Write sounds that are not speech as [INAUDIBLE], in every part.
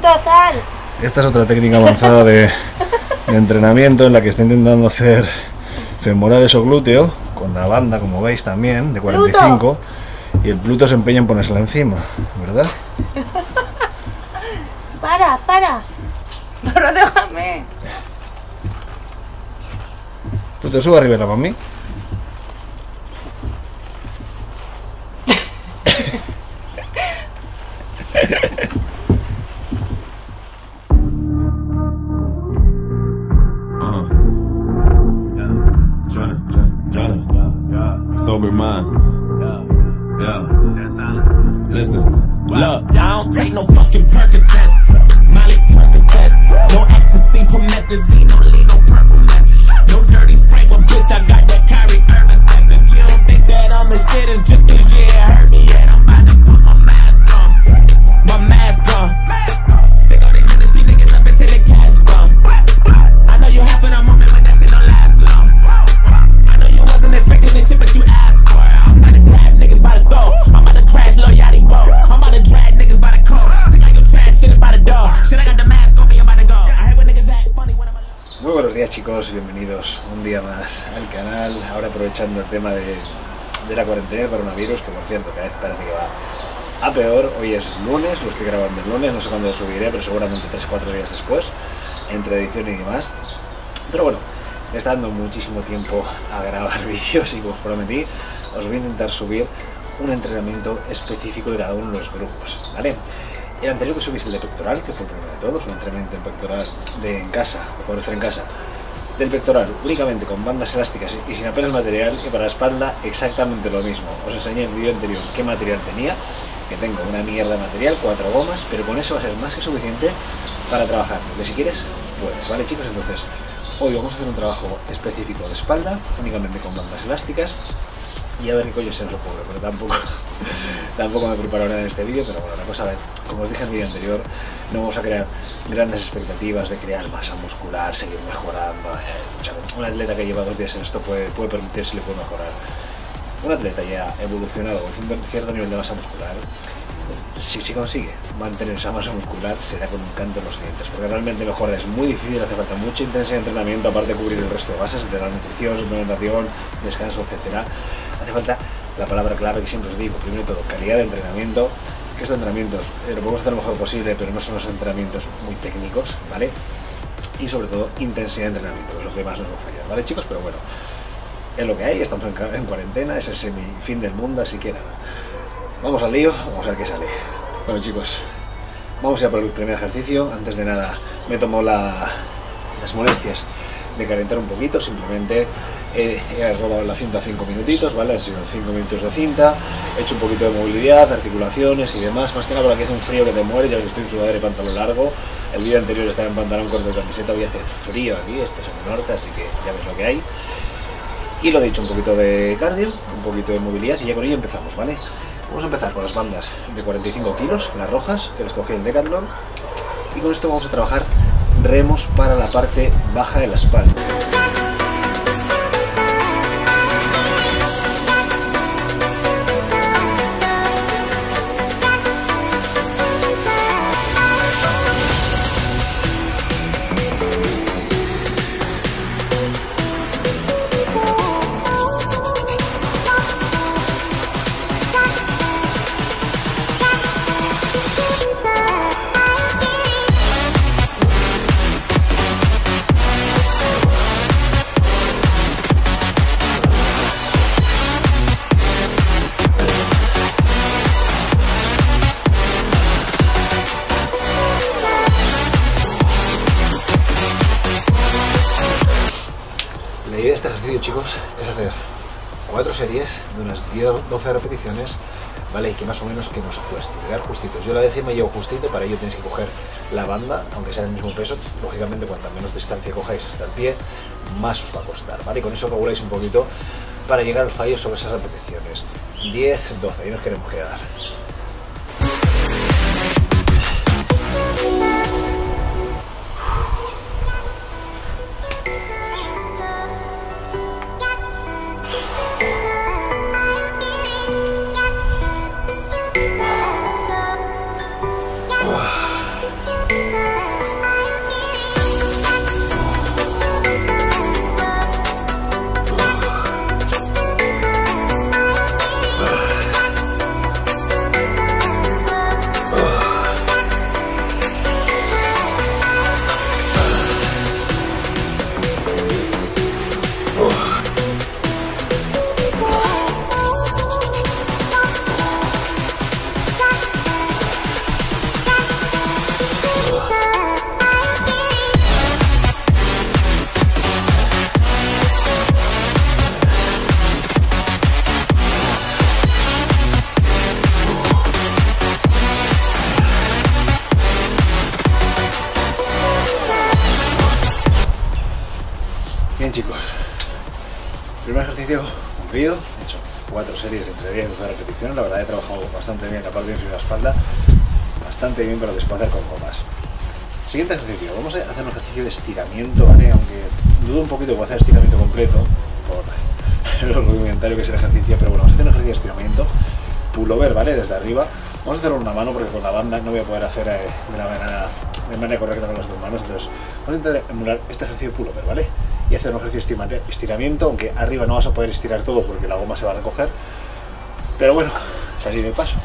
Pluto, sal. Esta es otra técnica avanzada de, de entrenamiento en la que está intentando hacer femorales o glúteo con la banda, como veis también, de 45. Y el Pluto se empeña en ponérsela encima, ¿verdad? Para, para. Pero déjame. Pluto, sube arriba para mí. Tryna. Sober minds. Yeah. Listen. Look, I don't take no fucking Percocets. Aprovechando el tema de, la cuarentena y el coronavirus, que por cierto cada vez parece que va a peor. Hoy es lunes, lo estoy grabando el lunes, no sé cuándo lo subiré, pero seguramente 3-4 días después, entre edición y demás. Pero bueno, me está dando muchísimo tiempo a grabar [LAUGHS] vídeos y como os prometí, os voy a intentar subir un entrenamiento específico de cada uno de los grupos, ¿vale? El anterior que subí es el de pectoral, que fue el primero de todos, un entrenamiento en pectoral de en casa, o hacer en casa. Del pectoral, únicamente con bandas elásticas y sin apenas material, y para la espalda exactamente lo mismo. Os enseñé en el vídeo anterior qué material tenía, que tengo una mierda de material, cuatro gomas, pero con eso va a ser más que suficiente para trabajar. De si quieres, puedes, ¿vale chicos? Entonces, hoy vamos a hacer un trabajo específico de espalda, únicamente con bandas elásticas, y a ver qué coño se nos ocurre, porque tampoco, [LAUGHS] tampoco me preparo nada en este vídeo, pero bueno, la cosa, a ver, como os dije en el vídeo anterior, no vamos a crear grandes expectativas de crear masa muscular, seguir mejorando. eh, un atleta que lleva dos días en esto puede, puede permitirse le puede mejorar. Un atleta ya evolucionado con cierto nivel de masa muscular, si se consigue mantener esa masa muscular, será con un canto en los dientes, porque realmente mejorar es muy difícil, hace falta mucha intensidad de entrenamiento, aparte de cubrir el resto de bases, de la nutrición, suplementación, descanso, etcétera. Hace falta la palabra clave que siempre os digo, primero todo, calidad de entrenamiento, que estos entrenamientos eh, lo podemos hacer lo mejor posible, pero no son los entrenamientos muy técnicos, ¿vale? Y sobre todo, intensidad de entrenamiento, que es lo que más nos va a fallar, ¿vale chicos? Pero bueno, es lo que hay, estamos en, cuarentena, es el semi fin del mundo, así que nada. Vamos al lío, vamos a ver qué sale. Bueno chicos, vamos a ir por el primer ejercicio. Antes de nada me tomo la- las molestias de calentar un poquito, simplemente he, he rodado la cinta 5 minutitos, ¿vale? Han sido 5 minutos de cinta, he hecho un poquito de movilidad, articulaciones y demás, más que nada porque hace un frío que te muere, ya que estoy en sudadera y pantalón largo, el día anterior estaba en pantalón corto de camiseta, hoy hace frío aquí, esto es en el norte, así que ya ves lo que hay. Y lo dicho, un poquito de cardio, un poquito de movilidad y ya con ello empezamos, ¿vale? Vamos a empezar con las bandas de 45 kilos, las rojas, que les cogí en Decathlon. Y con esto vamos a trabajar remos para la parte baja de la espalda. Este ejercicio, chicos, es hacer cuatro series de unas 10 12 repeticiones, ¿vale? Y que más o menos que nos cueste, llegar justitos. Yo la décima llevo justito, para ello tenéis que coger la banda, aunque sea del mismo peso. Lógicamente, cuanta menos distancia cojáis hasta el pie, más os va a costar, ¿vale? Y con eso reguláis un poquito para llegar al fallo sobre esas repeticiones. 10, 12, ahí nos queremos quedar. Ejercicio cumplido, he hecho cuatro series entre 10 y 12 repeticiones, la verdad he trabajado bastante bien la parte de la espalda, bastante bien para después hacer con comas. Siguiente ejercicio, vamos a hacer un ejercicio de estiramiento, ¿vale? Aunque dudo un poquito que voy a hacer estiramiento completo por [LAUGHS] lo rudimentario que es el ejercicio, pero bueno, vamos a hacer un ejercicio de estiramiento, pullover, ¿vale? Desde arriba. Vamos a hacerlo con una mano porque con la banda no voy a poder hacer eh, de, la manera, de manera correcta con las dos manos, entonces vamos a intentar emular este ejercicio de pullover, ¿vale? Y hacer un ejercicio de estiramiento, aunque arriba no vas a poder estirar todo porque la goma se va a recoger, pero bueno, salir de paso.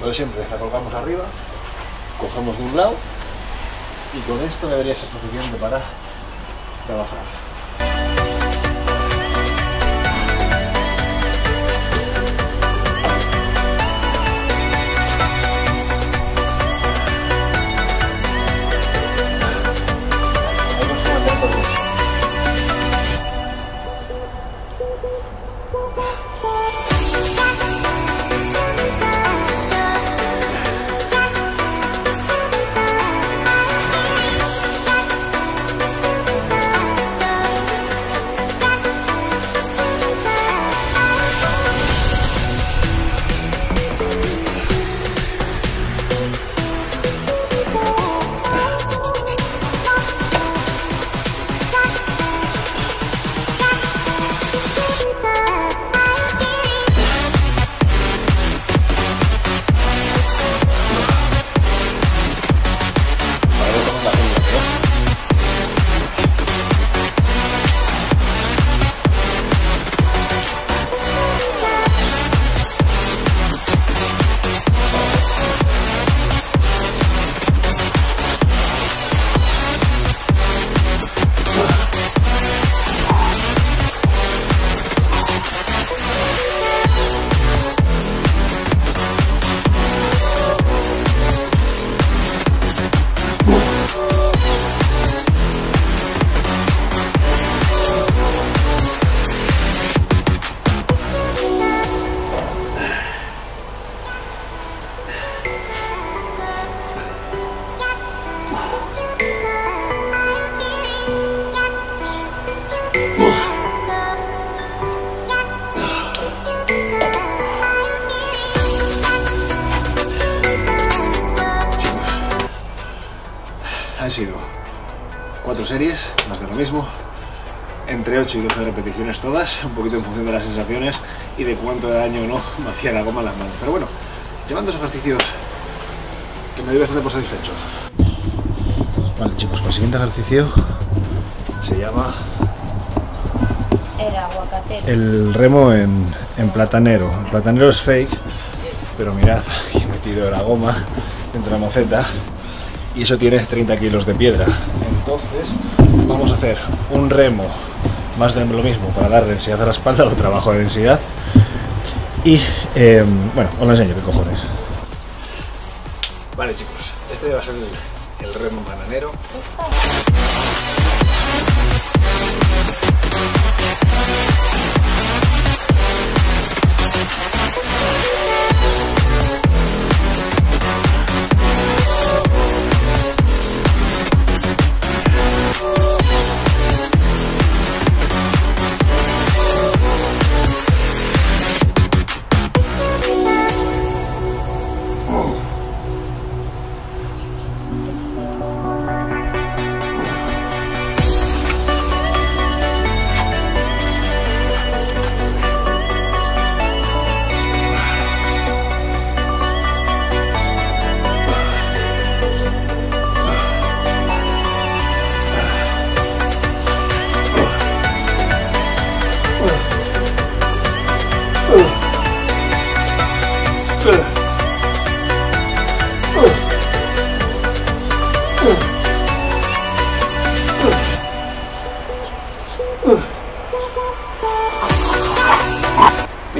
Lo de siempre, la colgamos arriba, cogemos de un lado y con esto debería ser suficiente para trabajar. Han sido cuatro series, más de lo mismo, entre 8 y 12 repeticiones todas, un poquito en función de las sensaciones y de cuánto daño o no [LAUGHS] me hacía la goma en las manos. Pero bueno, llevando esos ejercicios que me doy bastante por satisfecho. Vale chicos, pues el siguiente ejercicio se llama El remo en, en platanero. El platanero es fake, pero mirad, [LAUGHS] aquí he metido la goma dentro de la maceta y eso tiene 30 kilos de piedra. Entonces vamos a hacer un remo más de lo mismo para dar densidad a la espalda o trabajo de densidad. Y eh, bueno, os lo enseño, qué cojones. Vale chicos, este va a ser el, el remo bananero.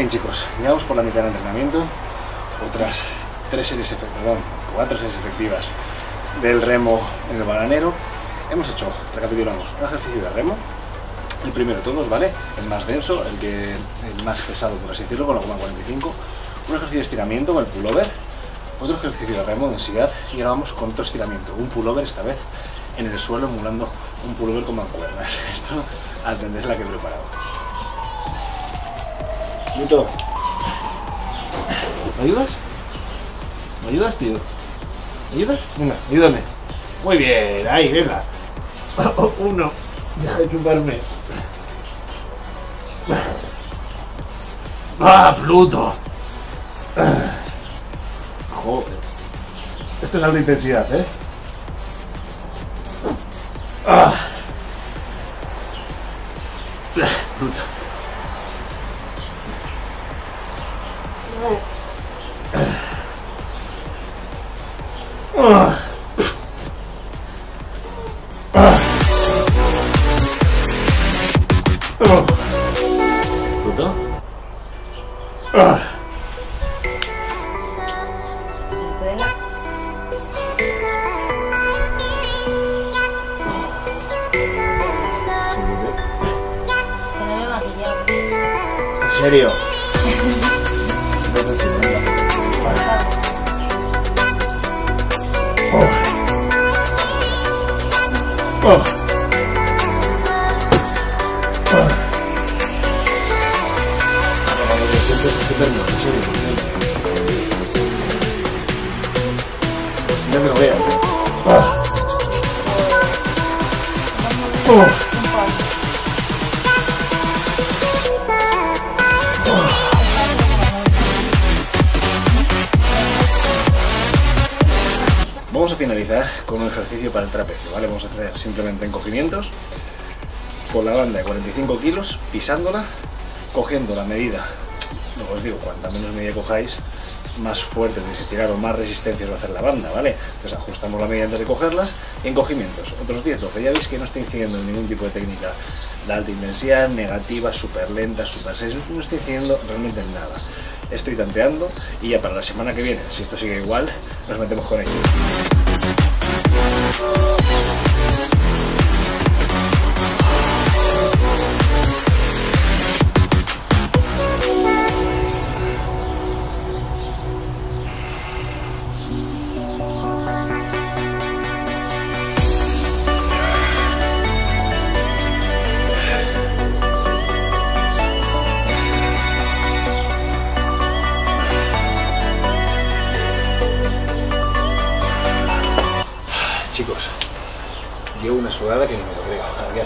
Bien chicos, llegamos por la mitad del entrenamiento, otras tres series, perdón, cuatro series efectivas del remo en el bananero. Hemos hecho, recapitulamos, un ejercicio de remo, el primero de todos, ¿vale? El más denso, el que más pesado, por así decirlo, con la goma 45. Un ejercicio de estiramiento con el pullover. Otro ejercicio de remo, densidad. Y ahora vamos con otro estiramiento, un pullover esta vez en el suelo emulando un pullover con mancuernas. [LAUGHS] Esto, atendés la que he preparado. Luto, ¿me ayudas? ¿Me ayudas, tío? ¿Me ayudas? Venga, ayúdame. Muy bien, ahí, venga. [LAUGHS] Uno, deja de chuparme. ¡Ah, Pluto! Joder. Esto es alta intensidad, ¿eh? ¡Ah! Pluto. Куда? Ах. serio. Oh. Finalizar con un ejercicio para el trapecio, ¿vale? Vamos a hacer simplemente encogimientos con la banda de 45 kilos, pisándola, cogiendo la medida. No os digo, cuanta menos medida cojáis, más fuerte tenéis que tirar o más resistencia os va a hacer la banda, ¿vale? Entonces ajustamos la medida antes de cogerlas encogimientos. Otros 10, 12. Ya veis que no estoy incidiendo en ningún tipo de técnica de alta intensidad, negativa, súper lenta, súper seis. No estoy incidiendo realmente en nada. Estoy tanteando y ya para la semana que viene, si esto sigue igual, nos metemos con ello. Chicos,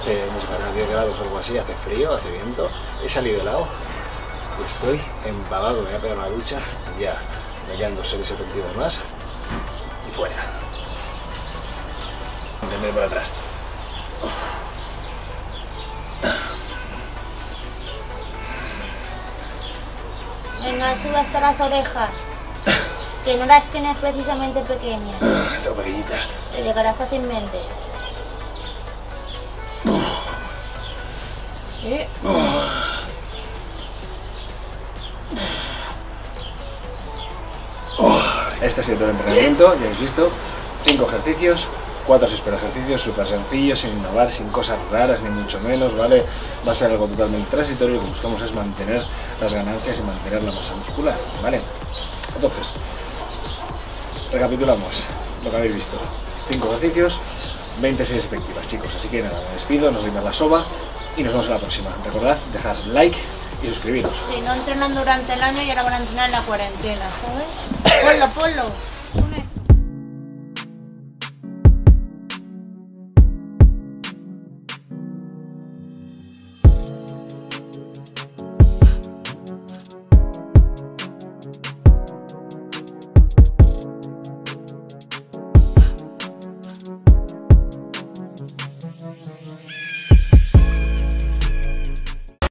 hace, no sé, para 10 grados o algo así, hace frío, hace viento. He salido helado y estoy empagado. Me voy a pegar una ducha, ya me quedan dos series efectivos más y fuera. Entended por atrás. Venga, sube hasta las orejas. Que no las tienes precisamente pequeñas. Tengo pequeñitas. Te llegará fácilmente. Sí. Este ha sido todo el entrenamiento, ya habéis visto. Cinco ejercicios, cuatro o seis per ejercicios, súper sencillos, sin innovar, sin cosas raras, ni mucho menos, ¿vale? Va a ser algo totalmente transitorio lo que buscamos es mantener las ganancias y mantener la masa muscular, ¿vale? Entonces, recapitulamos lo que habéis visto. Cinco ejercicios, 20 series efectivas, chicos. Así que nada, me despido, nos vemos la soba y nos vemos en la próxima. Recordad dejar like y suscribiros. Si no entrenan durante el año y ahora van a entrenar en la cuarentena, ¿sabes? [COUGHS] Ponlo, ponlo.